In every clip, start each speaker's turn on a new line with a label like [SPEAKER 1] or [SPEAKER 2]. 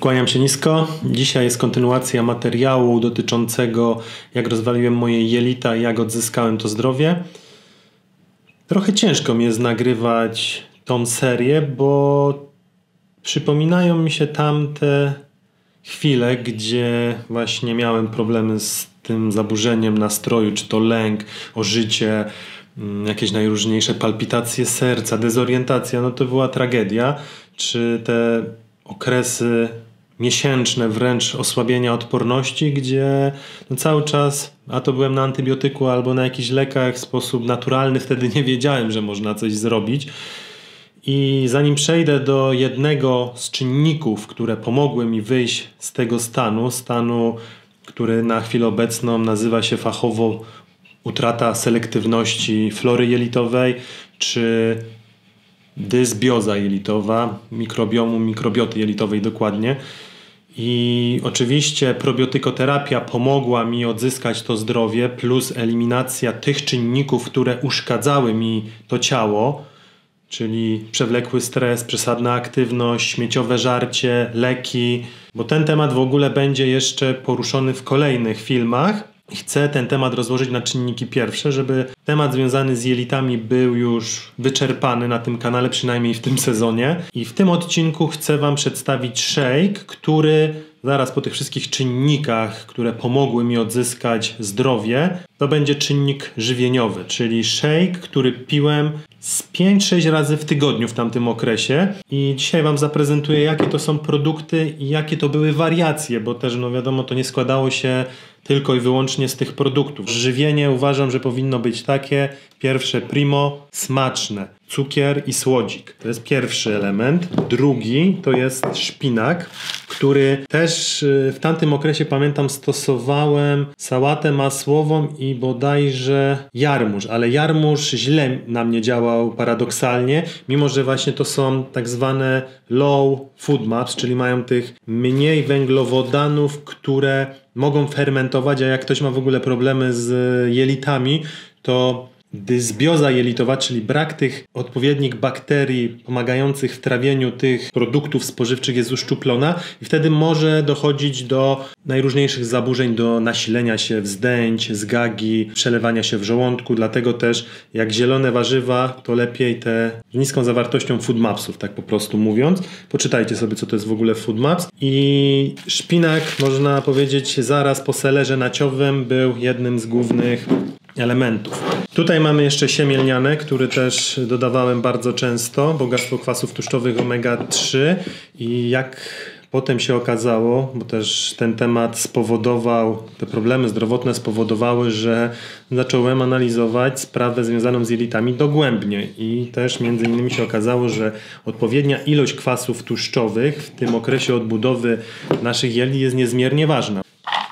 [SPEAKER 1] Kłaniam się nisko. Dzisiaj jest kontynuacja materiału dotyczącego jak rozwaliłem moje jelita i jak odzyskałem to zdrowie. Trochę ciężko mi jest nagrywać tą serię, bo przypominają mi się tamte chwile, gdzie właśnie miałem problemy z tym zaburzeniem nastroju, czy to lęk o życie, mm, jakieś najróżniejsze palpitacje serca, dezorientacja, no to była tragedia. Czy te okresy miesięczne wręcz osłabienia odporności, gdzie no cały czas, a to byłem na antybiotyku albo na jakichś lekach w sposób naturalny, wtedy nie wiedziałem, że można coś zrobić. I zanim przejdę do jednego z czynników, które pomogły mi wyjść z tego stanu, stanu, który na chwilę obecną nazywa się fachowo utrata selektywności flory jelitowej, czy dysbioza jelitowa, mikrobiomu, mikrobioty jelitowej dokładnie. I oczywiście probiotykoterapia pomogła mi odzyskać to zdrowie, plus eliminacja tych czynników, które uszkadzały mi to ciało, czyli przewlekły stres, przesadna aktywność, śmieciowe żarcie, leki, bo ten temat w ogóle będzie jeszcze poruszony w kolejnych filmach. Chcę ten temat rozłożyć na czynniki pierwsze, żeby temat związany z jelitami był już wyczerpany na tym kanale, przynajmniej w tym sezonie. I w tym odcinku chcę Wam przedstawić shake, który zaraz po tych wszystkich czynnikach, które pomogły mi odzyskać zdrowie, to będzie czynnik żywieniowy, czyli shake, który piłem z 5-6 razy w tygodniu w tamtym okresie i dzisiaj Wam zaprezentuję jakie to są produkty i jakie to były wariacje, bo też no wiadomo to nie składało się tylko i wyłącznie z tych produktów. Żywienie uważam, że powinno być takie pierwsze primo, smaczne, cukier i słodzik. To jest pierwszy element. Drugi to jest szpinak, który też y, w tamtym okresie pamiętam stosowałem sałatę masłową i bodajże jarmuż, ale jarmuż źle na mnie działał paradoksalnie, mimo że właśnie to są tak zwane low food maps, czyli mają tych mniej węglowodanów, które mogą fermentować, a jak ktoś ma w ogóle problemy z jelitami, to dysbioza jelitowa, czyli brak tych odpowiednich bakterii pomagających w trawieniu tych produktów spożywczych jest uszczuplona i wtedy może dochodzić do najróżniejszych zaburzeń, do nasilenia się wzdęć, zgagi, przelewania się w żołądku, dlatego też jak zielone warzywa, to lepiej te z niską zawartością food mapsów, tak po prostu mówiąc. Poczytajcie sobie, co to jest w ogóle food maps. I szpinak, można powiedzieć, zaraz po selerze naciowym był jednym z głównych elementów. Tutaj mamy jeszcze siemielniane, który też dodawałem bardzo często, bogactwo kwasów tłuszczowych omega-3 i jak potem się okazało, bo też ten temat spowodował, te problemy zdrowotne spowodowały, że zacząłem analizować sprawę związaną z jelitami dogłębnie. I też między innymi się okazało, że odpowiednia ilość kwasów tłuszczowych w tym okresie odbudowy naszych jelit jest niezmiernie ważna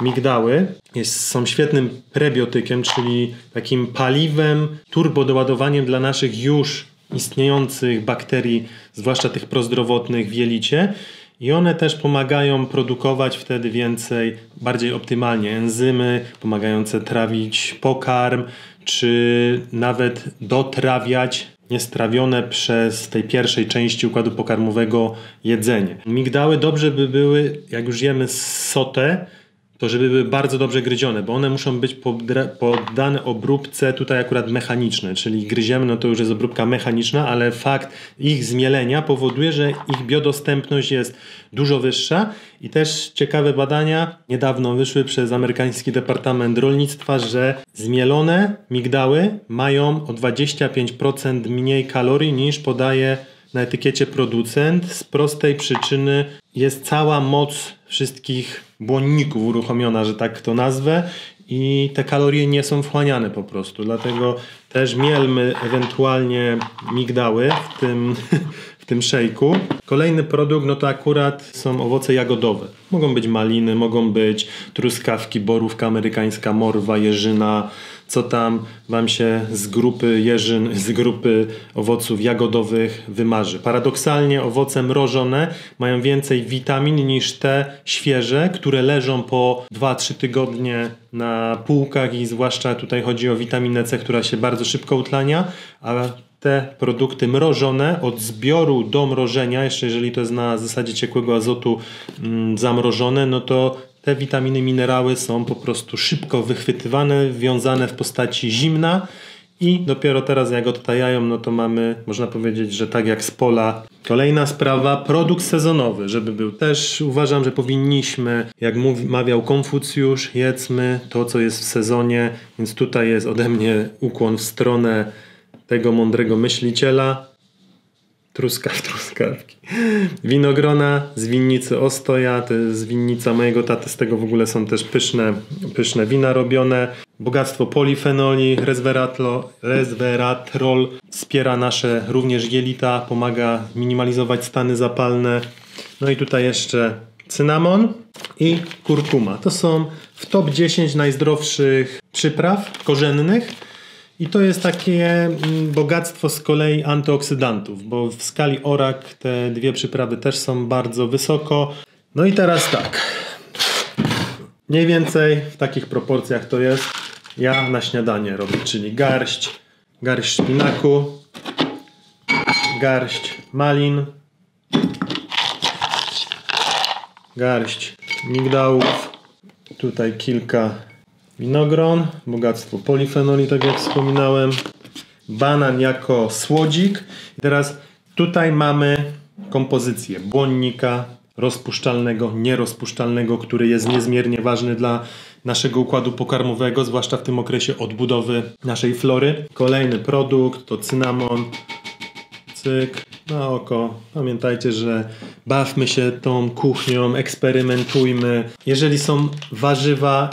[SPEAKER 1] migdały jest, są świetnym prebiotykiem, czyli takim paliwem, turbodoładowaniem dla naszych już istniejących bakterii, zwłaszcza tych prozdrowotnych w jelicie. I one też pomagają produkować wtedy więcej, bardziej optymalnie enzymy, pomagające trawić pokarm, czy nawet dotrawiać niestrawione przez tej pierwszej części układu pokarmowego jedzenie. Migdały dobrze by były, jak już jemy sotę, to żeby były bardzo dobrze gryzione, bo one muszą być poddane obróbce tutaj akurat mechanicznej, czyli gryziemy, no to już jest obróbka mechaniczna, ale fakt ich zmielenia powoduje, że ich biodostępność jest dużo wyższa. I też ciekawe badania niedawno wyszły przez amerykański Departament Rolnictwa, że zmielone migdały mają o 25% mniej kalorii niż podaje na etykiecie producent z prostej przyczyny jest cała moc wszystkich błonników uruchomiona, że tak to nazwę i te kalorie nie są wchłaniane po prostu. Dlatego też mielmy ewentualnie migdały w tym, w tym szejku. Kolejny produkt no to akurat są owoce jagodowe. Mogą być maliny, mogą być truskawki, borówka amerykańska, morwa, jeżyna, co tam Wam się z grupy jeżyn, z grupy owoców jagodowych wymarzy. Paradoksalnie owoce mrożone mają więcej witamin niż te świeże, które leżą po 2-3 tygodnie na półkach i zwłaszcza tutaj chodzi o witaminę C, która się bardzo szybko utlania, a te produkty mrożone od zbioru do mrożenia, jeszcze jeżeli to jest na zasadzie ciekłego azotu mm, zamrożone, no to te witaminy, minerały są po prostu szybko wychwytywane, wiązane w postaci zimna i dopiero teraz jak odtajają, no to mamy, można powiedzieć, że tak jak z pola. Kolejna sprawa, produkt sezonowy, żeby był. Też uważam, że powinniśmy, jak mawiał Konfucjusz, jedzmy to, co jest w sezonie, więc tutaj jest ode mnie ukłon w stronę tego mądrego myśliciela. Truskaw, truskawki. Winogrona z winnicy Ostoja, to jest winnica mojego taty, z tego w ogóle są też pyszne, pyszne wina robione. Bogactwo polifenoli, resveratrol wspiera nasze również jelita, pomaga minimalizować stany zapalne. No i tutaj jeszcze cynamon i kurkuma. To są w top 10 najzdrowszych przypraw korzennych i to jest takie mm, bogactwo z kolei antyoksydantów, bo w skali ORAK te dwie przyprawy też są bardzo wysoko. No i teraz tak. Mniej więcej w takich proporcjach to jest. Ja na śniadanie robię, czyli garść, garść szpinaku, garść malin, garść migdałów, tutaj kilka winogron, bogactwo polifenoli, tak jak wspominałem, banan jako słodzik. I teraz tutaj mamy kompozycję błonnika rozpuszczalnego, nierozpuszczalnego, który jest niezmiernie ważny dla naszego układu pokarmowego, zwłaszcza w tym okresie odbudowy naszej flory. Kolejny produkt to cynamon, cyk, na oko. Pamiętajcie, że bawmy się tą kuchnią, eksperymentujmy. Jeżeli są warzywa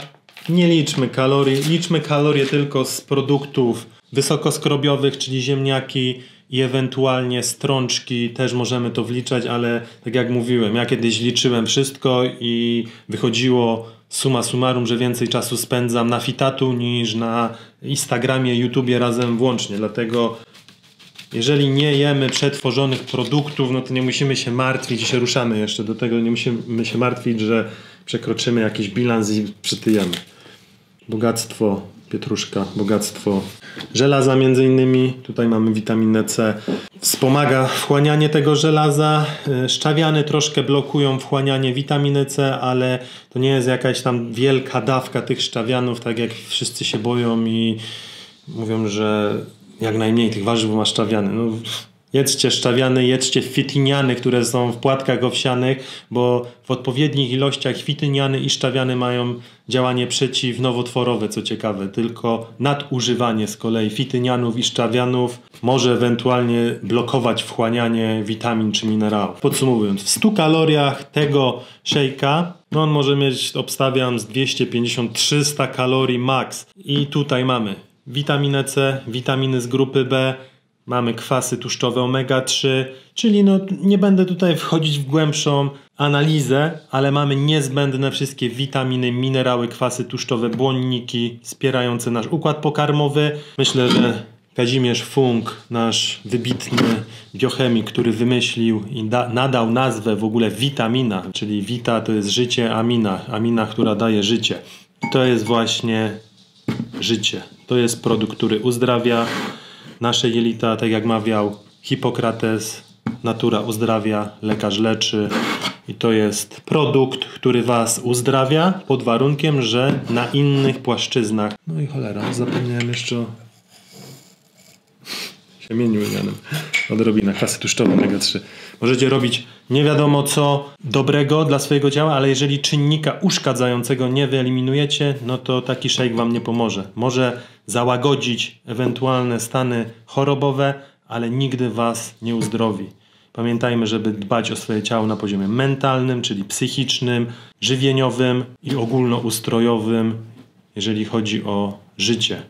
[SPEAKER 1] nie liczmy kalorii, liczmy kalorie tylko z produktów wysokoskrobiowych, czyli ziemniaki i ewentualnie strączki, też możemy to wliczać, ale tak jak mówiłem, ja kiedyś liczyłem wszystko i wychodziło suma summarum, że więcej czasu spędzam na Fitatu niż na Instagramie, YouTubie razem włącznie, dlatego jeżeli nie jemy przetworzonych produktów, no to nie musimy się martwić i się ruszamy jeszcze do tego, nie musimy się martwić, że przekroczymy jakiś bilans i przytyjemy bogactwo pietruszka, bogactwo żelaza między innymi. Tutaj mamy witaminę C. Wspomaga wchłanianie tego żelaza. E, szczawiany troszkę blokują wchłanianie witaminy C, ale to nie jest jakaś tam wielka dawka tych szczawianów, tak jak wszyscy się boją i mówią, że jak najmniej tych warzyw ma szczawiany. No, Jedzcie szczawiany, jedzcie fityniany, które są w płatkach owsianych, bo w odpowiednich ilościach fityniany i szczawiany mają działanie przeciwnowotworowe, co ciekawe. Tylko nadużywanie z kolei fitynianów i szczawianów może ewentualnie blokować wchłanianie witamin czy minerałów. Podsumowując, w 100 kaloriach tego szejka no on może mieć, obstawiam, z 250-300 kalorii max. I tutaj mamy witaminę C, witaminy z grupy B, Mamy kwasy tłuszczowe omega-3, czyli no, nie będę tutaj wchodzić w głębszą analizę, ale mamy niezbędne wszystkie witaminy, minerały, kwasy tłuszczowe, błonniki wspierające nasz układ pokarmowy. Myślę, że Kazimierz Funk, nasz wybitny biochemik, który wymyślił i da, nadał nazwę w ogóle witamina, czyli wita to jest życie, amina, amina, która daje życie. To jest właśnie życie. To jest produkt, który uzdrawia, nasze jelita, tak jak mawiał Hipokrates, natura uzdrawia, lekarz leczy. I to jest produkt, który Was uzdrawia pod warunkiem, że na innych płaszczyznach. No i cholera, zapomniałem jeszcze o siemieniu lnianym. Odrobina kwasy tłuszczowe omega-3. Możecie robić nie wiadomo co dobrego dla swojego ciała, ale jeżeli czynnika uszkadzającego nie wyeliminujecie, no to taki shake Wam nie pomoże. Może załagodzić ewentualne stany chorobowe, ale nigdy Was nie uzdrowi. Pamiętajmy, żeby dbać o swoje ciało na poziomie mentalnym, czyli psychicznym, żywieniowym i ogólnoustrojowym, jeżeli chodzi o życie.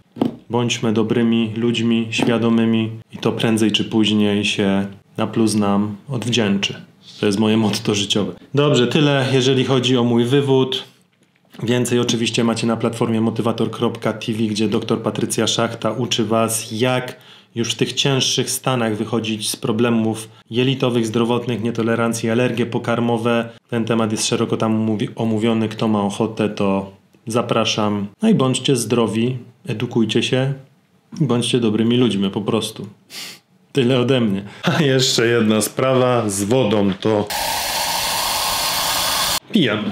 [SPEAKER 1] Bądźmy dobrymi ludźmi, świadomymi i to prędzej czy później się na plus nam odwdzięczy. To jest moje motto życiowe. Dobrze, tyle jeżeli chodzi o mój wywód. Więcej oczywiście macie na platformie motywator.tv, gdzie dr Patrycja Szachta uczy Was, jak już w tych cięższych stanach wychodzić z problemów jelitowych, zdrowotnych, nietolerancji, alergie pokarmowe. Ten temat jest szeroko tam omówiony. Kto ma ochotę, to zapraszam. No i bądźcie zdrowi, edukujcie się, bądźcie dobrymi ludźmi po prostu. Tyle ode mnie. A jeszcze jedna sprawa z wodą to pijam.